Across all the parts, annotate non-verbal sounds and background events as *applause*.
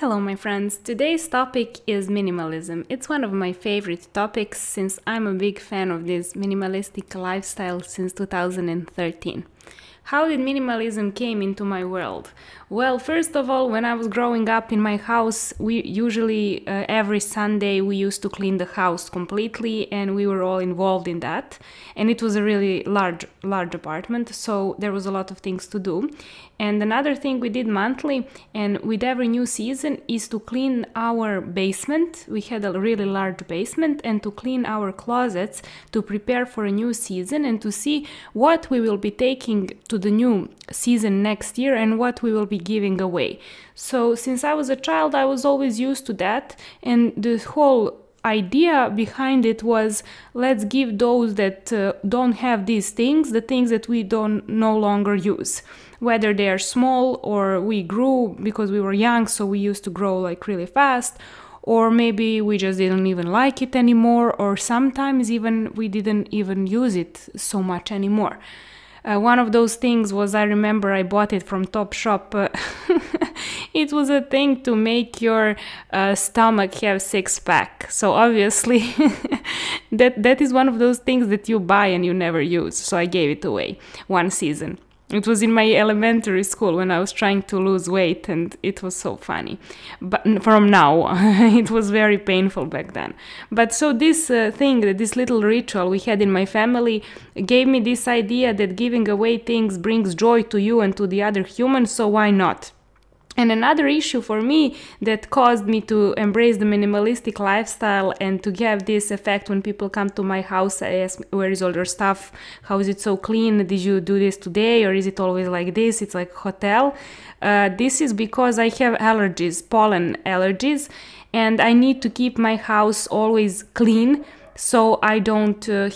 Hello, my friends. Today's topic is minimalism. It's one of my favorite topics since I'm a big fan of this minimalistic lifestyle since 2013. How did minimalism came into my world? Well, first of all, when I was growing up in my house, we usually uh, every Sunday we used to clean the house completely and we were all involved in that. And it was a really large large apartment, so there was a lot of things to do. And another thing we did monthly and with every new season is to clean our basement. We had a really large basement and to clean our closets to prepare for a new season and to see what we will be taking to the new season next year and what we will be giving away. So, since I was a child, I was always used to that, and the whole idea behind it was let's give those that uh, don't have these things the things that we don't no longer use whether they are small or we grew because we were young so we used to grow like really fast or maybe we just didn't even like it anymore or sometimes even we didn't even use it so much anymore uh, one of those things was I remember I bought it from Topshop. Uh, *laughs* it was a thing to make your uh, stomach have six pack. So obviously, *laughs* that that is one of those things that you buy and you never use. So I gave it away one season. It was in my elementary school when I was trying to lose weight, and it was so funny. But from now, *laughs* it was very painful back then. But so, this uh, thing, this little ritual we had in my family, gave me this idea that giving away things brings joy to you and to the other humans, so why not? And another issue for me that caused me to embrace the minimalistic lifestyle and to have this effect when people come to my house, I ask, Where is all your stuff? How is it so clean? Did you do this today? Or is it always like this? It's like a hotel. Uh, this is because I have allergies, pollen allergies, and I need to keep my house always clean so I don't uh,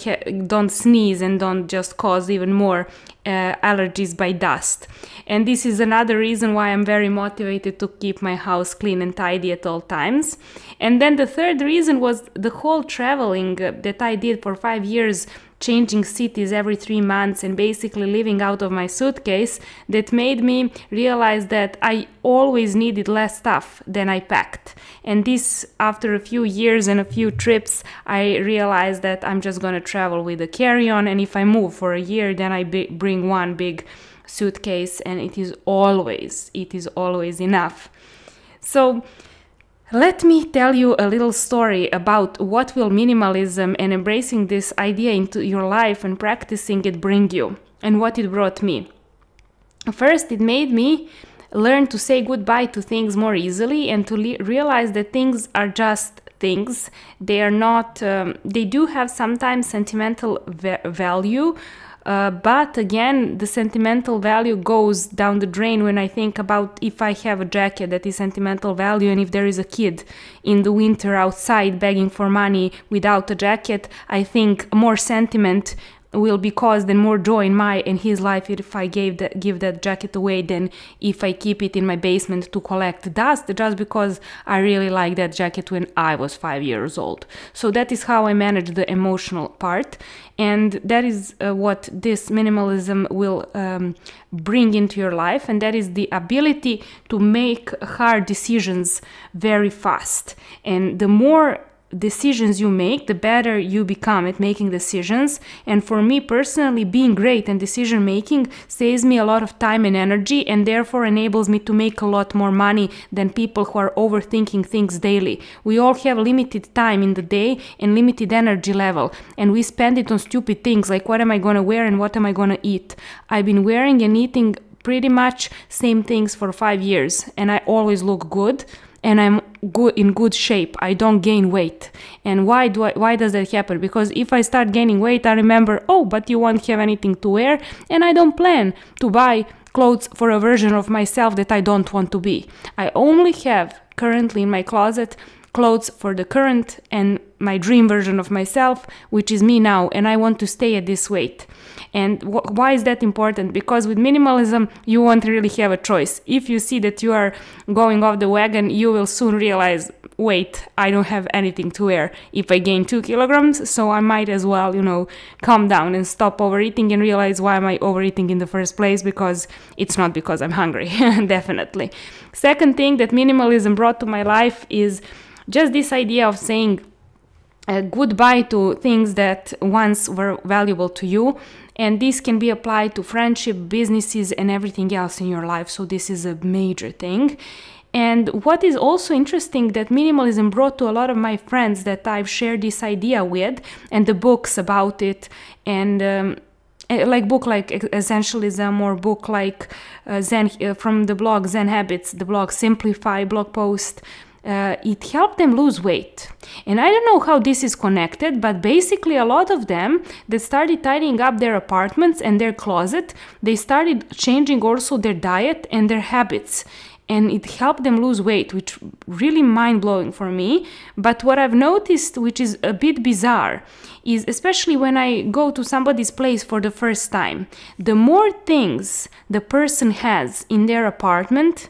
don't sneeze and don't just cause even more uh, allergies by dust. And this is another reason why I'm very motivated to keep my house clean and tidy at all times. And then the third reason was the whole traveling uh, that I did for five years changing cities every three months and basically living out of my suitcase that made me realize that I always needed less stuff than I packed. And this, after a few years and a few trips, I realized that I'm just gonna travel with a carry on, and if I move for a year, then I b- bring one big suitcase, and it is always, it is always enough. So, let me tell you a little story about what will minimalism and embracing this idea into your life and practicing it bring you and what it brought me. First, it made me learn to say goodbye to things more easily and to le- realize that things are just things. They are not, um, they do have sometimes sentimental va- value, uh, but again, the sentimental value goes down the drain when I think about if I have a jacket that is sentimental value and if there is a kid in the winter outside begging for money without a jacket, I think more sentiment will be caused and more joy in my in his life if I gave that give that jacket away than if I keep it in my basement to collect dust just because I really like that jacket when I was five years old. So that is how I manage the emotional part, and that is uh, what this minimalism will um, bring into your life, and that is the ability to make hard decisions very fast. And the more decisions you make, the better you become at making decisions. And for me personally, being great in decision making saves me a lot of time and energy and therefore enables me to make a lot more money than people who are overthinking things daily. We all have limited time in the day and limited energy level, and we spend it on stupid things like what am I going to wear and what am I going to eat. I've been wearing and eating pretty much same things for 5 years and I always look good and I'm good in good shape. I don't gain weight. And why do I, why does that happen? Because if I start gaining weight, I remember, oh, but you won't have anything to wear, and I don't plan to buy clothes for a version of myself that I don't want to be. I only have currently in my closet clothes for the current and my dream version of myself, which is me now, and I want to stay at this weight. And wh- why is that important? Because with minimalism, you won't really have a choice. If you see that you are going off the wagon, you will soon realize wait, I don't have anything to wear if I gain two kilograms, so I might as well, you know, calm down and stop overeating and realize why am I overeating in the first place because it's not because I'm hungry, *laughs* definitely. Second thing that minimalism brought to my life is just this idea of saying uh, goodbye to things that once were valuable to you and this can be applied to friendship businesses and everything else in your life so this is a major thing and what is also interesting that minimalism brought to a lot of my friends that I've shared this idea with, and the books about it, and um, eh, like book like essentialism or book like uh, Zen uh, from the blog Zen Habits, the blog Simplify blog post. Uh, it helped them lose weight. And I don't know how this is connected, but basically, a lot of them that started tidying up their apartments and their closet, they started changing also their diet and their habits and it helped them lose weight, which really mind blowing for me. But what I've noticed, which is a bit bizarre, is especially when I go to somebody's place for the first time, the more things the person has in their apartment,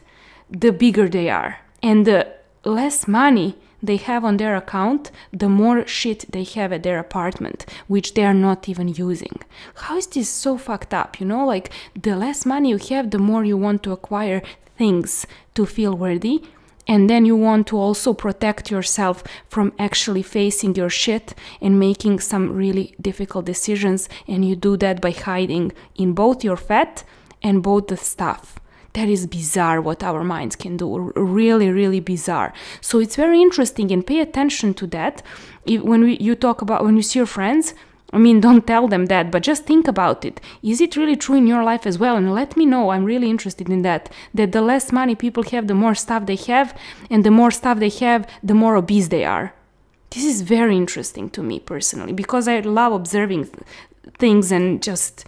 the bigger they are, and the less money they have on their account, the more shit they have at their apartment, which they are not even using. How is this so fucked up? You know, like the less money you have, the more you want to acquire things to feel worthy. And then you want to also protect yourself from actually facing your shit and making some really difficult decisions. And you do that by hiding in both your fat and both the stuff. That is bizarre what our minds can do. Really, really bizarre. So it's very interesting and pay attention to that. If, when we, you talk about, when you see your friends, I mean, *laughs* don't tell them that, but just think about it. Is it really true in your life as well? And let me know. I'm really interested in that. That the less money people have, the more stuff they have, and the more stuff they have, the more obese they are. This is very interesting to me personally because I love observing things and just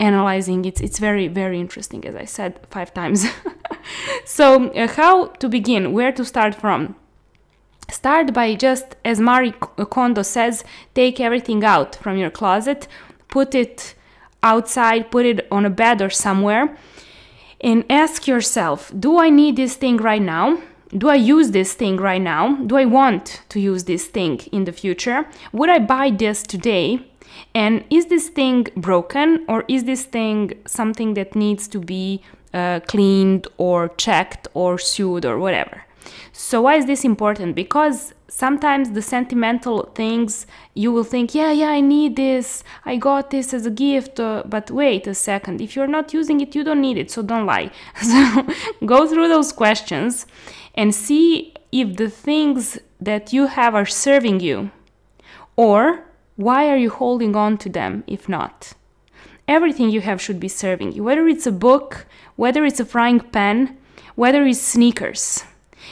analyzing it's it's very very interesting as i said five times *laughs* so uh, how to begin where to start from Start by just, as Marie Kondo says, take everything out from your closet, put it outside, put it on a bed or somewhere, and ask yourself Do I need this thing right now? Do I use this thing right now? Do I want to use this thing in the future? Would I buy this today? And is this thing broken or is this thing something that needs to be uh, cleaned or checked or sewed or whatever? So why is this important? Because sometimes the sentimental things you will think, yeah, yeah, I need this. I got this as a gift. Uh, but wait a second. If you're not using it, you don't need it. So don't lie. *laughs* So go through those questions and see if the things that you have are serving you or why are you holding on to them if not? Everything you have should be serving you, whether it's a book, whether it's a frying pan, whether it's sneakers.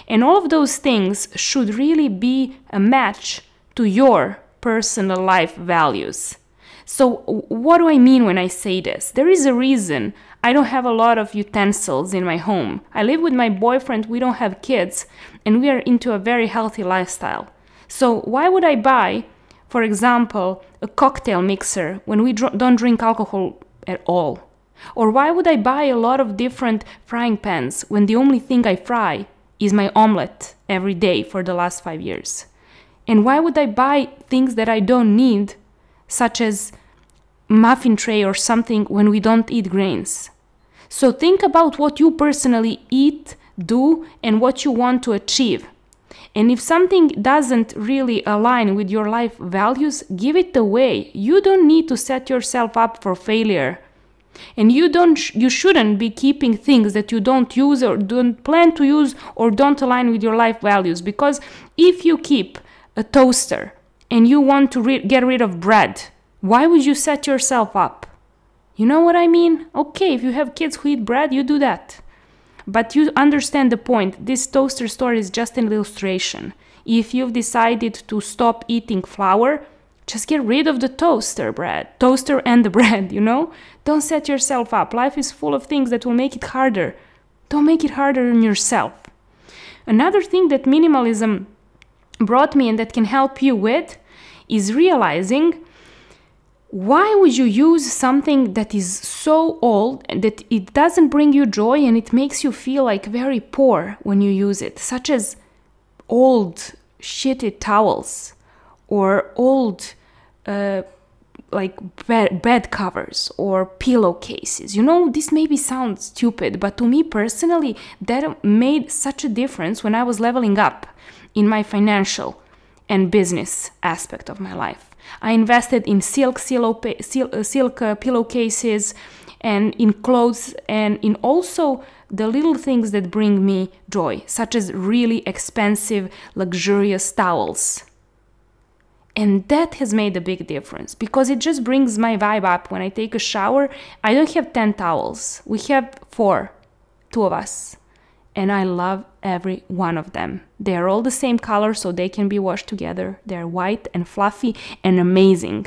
And all of those things should really be a match to your personal life values. So, what do I mean when I say this? There is a reason I don't have a lot of utensils in my home. I live with my boyfriend, we don't have kids, and we are into a very healthy lifestyle. So, why would I buy, for example, a cocktail mixer when we dr- don't drink alcohol at all? Or why would I buy a lot of different frying pans when the only thing I fry is my omelette every day for the last five years. And why would I buy things that I don't need, such as muffin tray or something, when we don't eat grains? So think about what you personally eat, do, and what you want to achieve. And if something doesn't really align with your life values, give it away. You don't need to set yourself up for failure. And you don't you shouldn't be keeping things that you don't use or don't plan to use or don't align with your life values. Because if you keep a toaster and you want to get rid of bread why would you set yourself up? You know what i mean? Okay if you have kids who eat bread you do that but you understand the point this toaster story is just an illustration if you've decided to stop eating flour just get rid of the toaster bread, toaster and the *laughs* bread, you know? Don't set yourself up. Life is full of things that will make it harder. Don't make it harder on yourself. Another thing that minimalism brought me and that can help you with is realizing why would you use something that is so old that it doesn't bring you joy and it makes you feel like very poor when you use it, such as old shitty towels or old uh, like bed, bed covers or pillowcases. You know, this maybe sounds stupid, but to me personally, that made such a difference when I was leveling up in my financial and business aspect of my life. I invested in silk, silk, silk uh, pillowcases and in clothes and in also the little things that bring me joy, such as really expensive, luxurious towels. And that has made a big difference because it just brings my vibe up. When I take a shower, I don't have 10 towels. We have four, two of us. And I love every one of them. They are all the same color, so they can be washed together. They're white and fluffy and amazing.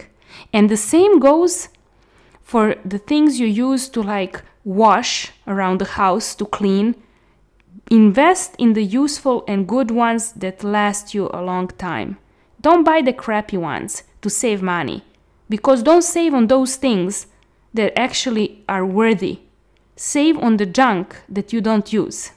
And the same goes for the things you use to like wash around the house to clean. Invest in the useful and good ones that last you a long time. Don't buy the crappy ones to save money because don't save on those things that actually are worthy. Save on the junk that you don't use.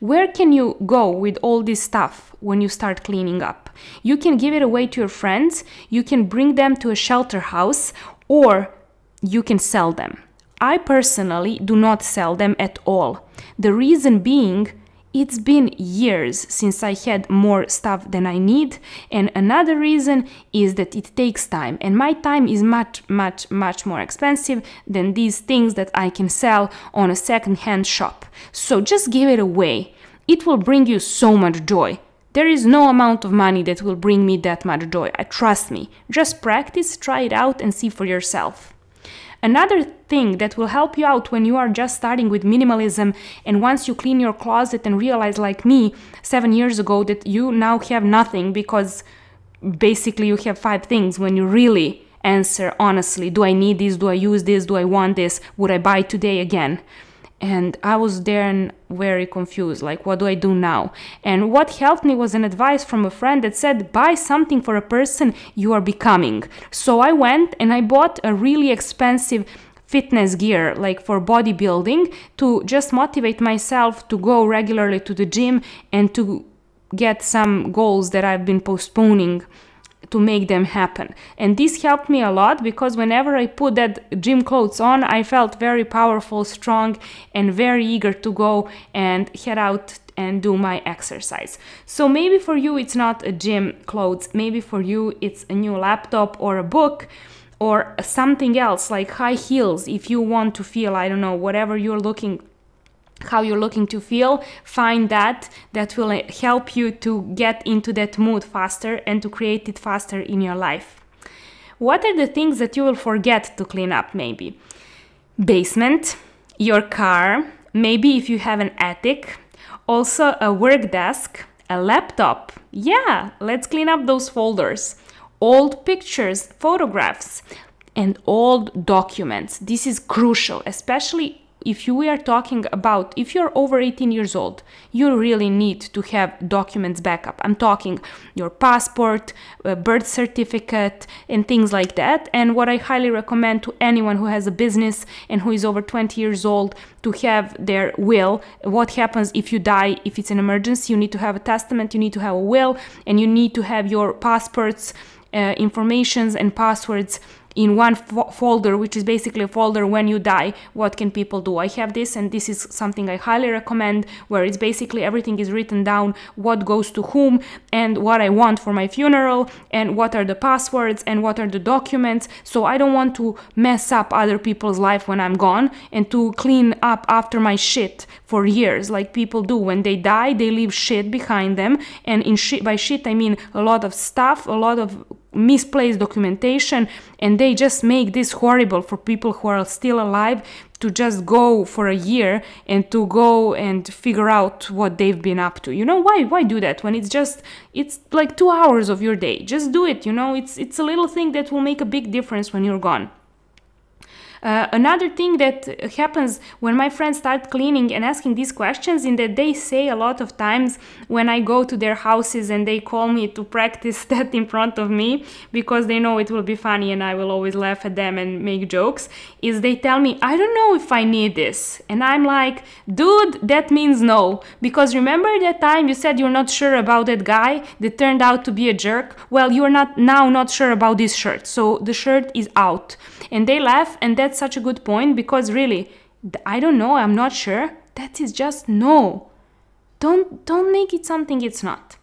Where can you go with all this stuff when you start cleaning up? You can give it away to your friends, you can bring them to a shelter house, or you can sell them. I personally do not sell them at all. The reason being, it's been years since I had more stuff than I need, and another reason is that it takes time, and my time is much, much, much more expensive than these things that I can sell on a second hand shop. So just give it away. It will bring you so much joy. There is no amount of money that will bring me that much joy. I trust me. Just practice, try it out, and see for yourself. Another thing that will help you out when you are just starting with minimalism and once you clean your closet and realize, like me, seven years ago, that you now have nothing because basically you have five things when you really answer honestly do I need this? Do I use this? Do I want this? Would I buy today again? And I was there and very confused like what do I do now? And what helped me was an advice from a friend that said buy something for a person you are becoming. So I went and I bought a really expensive fitness gear like for bodybuilding to just motivate myself to go regularly to the gym and to get some goals that I've been postponing to make them happen. And this helped me a lot because whenever I put that gym clothes on, I felt very powerful, strong, and very eager to go and head out and do my exercise. So maybe for you it's not a gym clothes, maybe for you it's a new laptop or a book or something else like high heels if you want to feel I don't know whatever you're looking how you're looking to feel find that that will help you to get into that mood faster and to create it faster in your life. What are the things that you will forget to clean up? Maybe basement your car maybe if you have an attic also a work desk a laptop. Yeah let's clean up those folders. Old pictures photographs and old documents. This is crucial especially if you are talking about if you're over 18 years old you really need to have documents backup. I'm talking your passport birth certificate and things like that. And what i highly recommend to anyone who has a business and who is over 20 years old to have their will. What happens if you die? If it's an emergency you need to have a testament you need to have a will and you need to have your passports uh, informations and passwords in one fo- folder which is basically a folder when you die what can people do? I have this and this is something i highly recommend where it's basically everything is written down what goes to whom and what i want for my funeral and what are the passwords and what are the documents. So i don't want to mess up other people's life when i'm gone and to clean up after my shit for years. Like people do. When they die they leave shit behind them and in shit by shit i mean a lot of stuff a lot of misplaced documentation and they just make this horrible for people who are still alive to just go for a year and to go and figure out what they've been up to. You know why why do that when it's just it's like 2 hours of your day? Just do it you know? It's it's a little thing that will make a big difference when you're gone Uh, another thing that happens when my friends start cleaning and asking these questions, in that they say a lot of times when I go to their houses and they call me to practice *laughs* that in front of me because they know it will be funny and I will always laugh at them and make jokes, is they tell me, I don't know if I need this. And I'm like, dude, that means no. Because remember that time you said you're not sure about that guy that turned out to be a jerk? Well, you're not now not sure about this shirt. So the shirt is out. And they laugh, and that's such a good point because really, I don't know, I'm not sure. That is just no. Don't don't make it something it's not.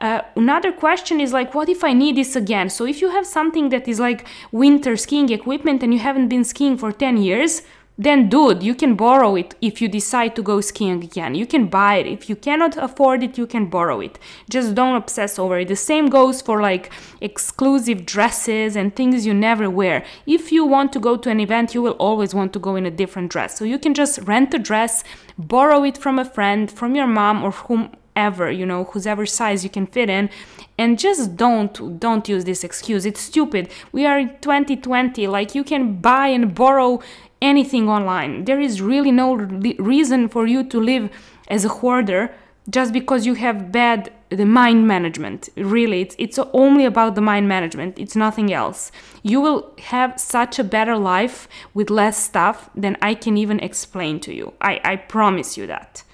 Uh, another question is like, what if I need this again? So if you have something that is like winter skiing equipment and you haven't been skiing for 10 years, then dude, you can borrow it if you decide to go skiing again. You can buy it. If you cannot afford it, you can borrow it. Just don't obsess over it. The same goes for like exclusive dresses and things you never wear. If you want to go to an event, you will always want to go in a different dress. So you can just rent a dress, borrow it from a friend, from your mom or whomever, you know, whoever size you can fit in and just don't don't use this excuse it's stupid we are in 2020 like you can buy and borrow anything online. There is really no reason for you to live as a hoarder just because you have bad the mind management. Really it's, it's only about the mind management. It's nothing else. You will have such a better life with less stuff than i can even explain to you. I, I promise you that.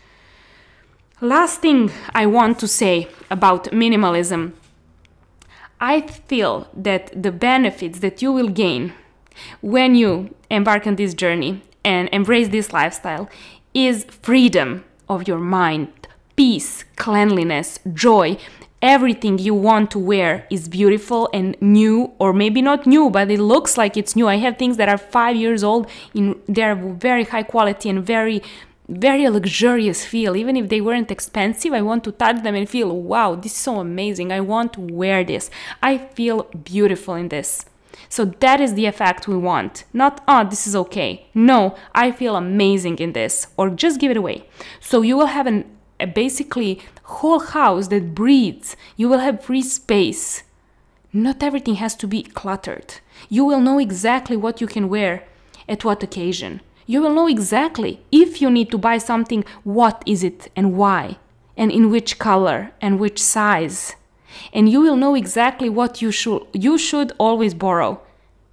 Last thing i want to say about minimalism. I feel that the benefits that you will gain when you embark on this journey and embrace this lifestyle is freedom of your mind, peace, cleanliness, joy. Everything you want to wear is beautiful and new, or maybe not new, but it looks like it's new. I have things that are five years old, in they're very high quality and very very luxurious feel even if they weren't expensive i want to touch them and feel wow this is so amazing i want to wear this i feel beautiful in this so that is the effect we want. Not, oh, this is okay. No, I feel amazing in this, or just give it away. So you will have an, a basically whole house that breathes. You will have free space. Not everything has to be cluttered. You will know exactly what you can wear at what occasion. You will know exactly if you need to buy something, what is it and why, and in which color and which size and you will know exactly what you should you should always borrow,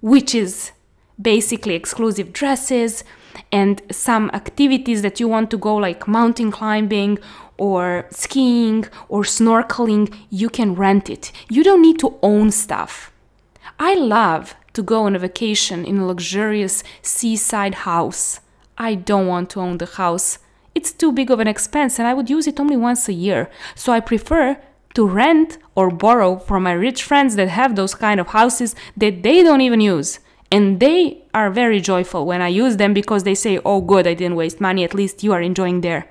which is basically exclusive dresses and some activities that you want to go like mountain climbing or skiing or snorkeling, you can rent it. You don't need to own stuff. I love to go on a vacation in a luxurious seaside house. I don't want to own the house. It's too big of an expense and I would use it only once a year. So I prefer to rent or borrow from my rich friends that have those kind of houses that they don't even use. And they are very joyful when I use them because they say, "Oh good, I didn't waste money. At least you are enjoying their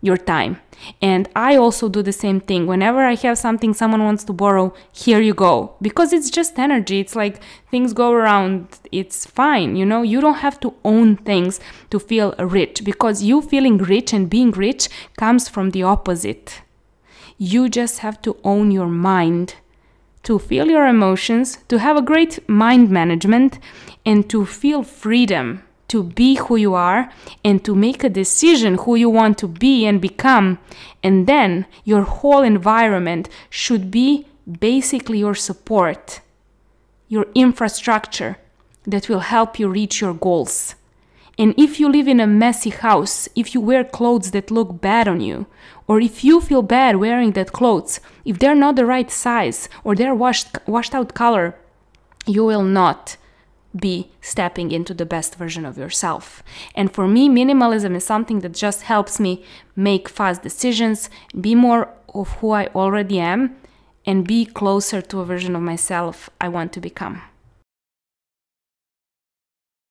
your time." And I also do the same thing. Whenever I have something someone wants to borrow, here you go. Because it's just energy. It's like things go around. It's fine, you know? You don't have to own things to feel rich because you feeling rich and being rich comes from the opposite you just have to own your mind to feel your emotions, to have a great mind management, and to feel freedom to be who you are and to make a decision who you want to be and become. And then your whole environment should be basically your support, your infrastructure that will help you reach your goals. And if you live in a messy house, if you wear clothes that look bad on you, or if you feel bad wearing that clothes, if they're not the right size or they're washed washed out color, you will not be stepping into the best version of yourself. And for me, minimalism is something that just helps me make fast decisions, be more of who I already am, and be closer to a version of myself I want to become.